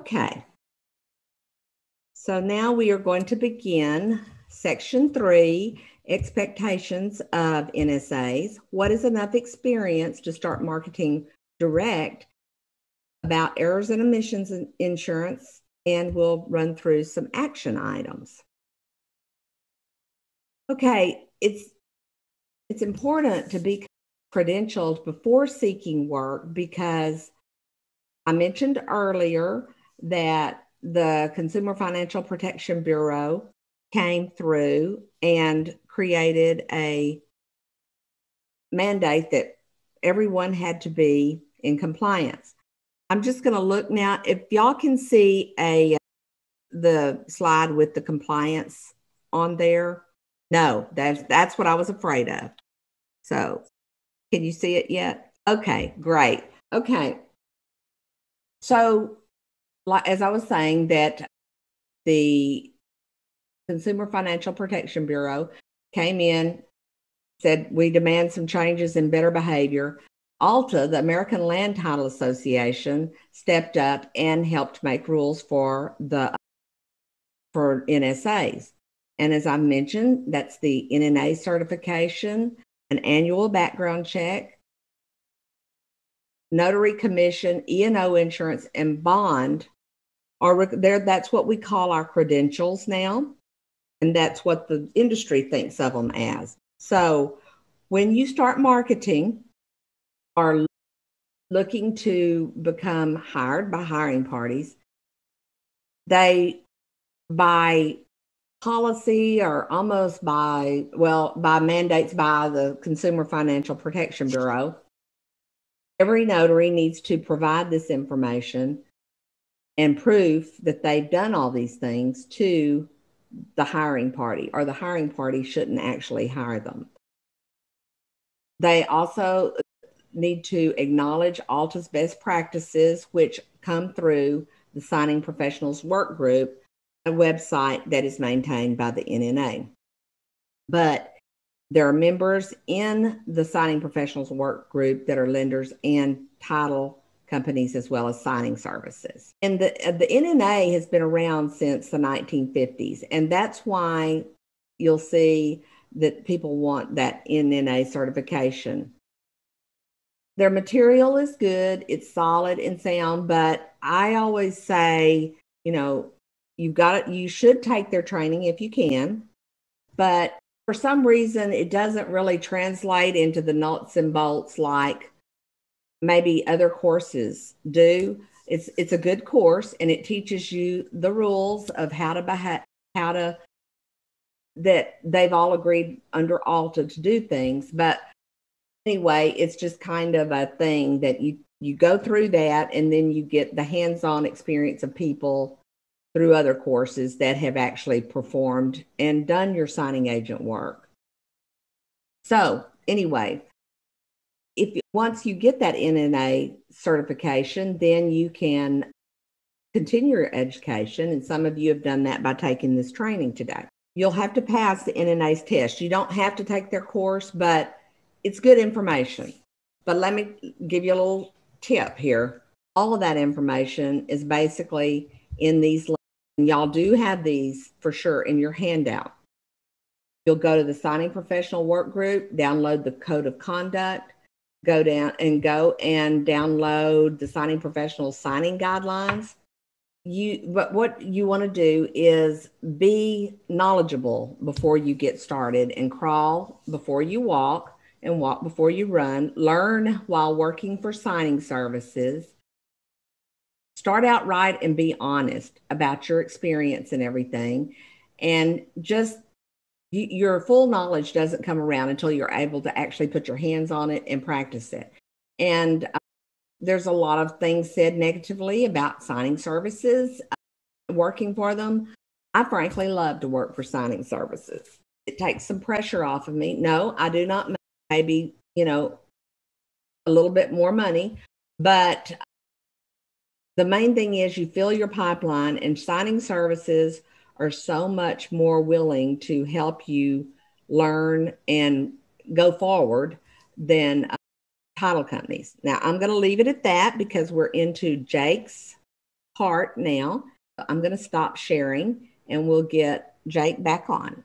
Okay. So now we are going to begin section three expectations of NSAs. What is enough experience to start marketing direct about errors and omissions in insurance? And we'll run through some action items. Okay, it's it's important to be credentialed before seeking work because I mentioned earlier that the Consumer Financial Protection Bureau came through and created a mandate that everyone had to be in compliance. I'm just going to look now if y'all can see a the slide with the compliance on there. No, that's that's what I was afraid of. So, can you see it yet? Okay, great. Okay. So, like as I was saying that the Consumer Financial Protection Bureau came in said we demand some changes in better behavior. ALTA, the American Land Title Association, stepped up and helped make rules for the for NSAs. And as I mentioned, that's the NNA certification, an annual background check, notary commission, E&O insurance, and bond are there. That's what we call our credentials now. And that's what the industry thinks of them as. So when you start marketing or looking to become hired by hiring parties, they, by policy or almost by, well, by mandates by the Consumer Financial Protection Bureau, every notary needs to provide this information and proof that they've done all these things to the hiring party, or the hiring party shouldn't actually hire them. They also need to acknowledge ALTA's best practices, which come through the Signing Professionals Work Group, a website that is maintained by the NNA. But there are members in the Signing Professionals Work Group that are lenders and title companies as well as signing services. And the, uh, the NNA has been around since the 1950s. And that's why you'll see that people want that NNA certification. Their material is good, it's solid and sound, but I always say, you know, you've got it, you should take their training if you can, but for some reason it doesn't really translate into the nuts and bolts like maybe other courses do. It's it's a good course and it teaches you the rules of how to behave, how to that they've all agreed under ALTA to do things. But anyway, it's just kind of a thing that you you go through that and then you get the hands-on experience of people through other courses that have actually performed and done your signing agent work. So, anyway, if once you get that NNA certification, then you can continue your education. And some of you have done that by taking this training today. You'll have to pass the NNA's test. You don't have to take their course, but it's good information. But let me give you a little tip here. All of that information is basically in these. Y'all do have these for sure in your handout. You'll go to the signing professional work group, download the code of conduct, go down and go and download the signing professional signing guidelines. You but what you want to do is be knowledgeable before you get started and crawl before you walk and walk before you run. Learn while working for signing services. Start out right and be honest about your experience and everything. And just you, your full knowledge doesn't come around until you're able to actually put your hands on it and practice it. And uh, there's a lot of things said negatively about signing services, uh, working for them. I frankly love to work for signing services. It takes some pressure off of me. No, I do not maybe, you know, a little bit more money, but the main thing is you fill your pipeline and signing services are so much more willing to help you learn and go forward than uh, title companies. Now, I'm going to leave it at that because we're into Jake's part now. I'm going to stop sharing and we'll get Jake back on.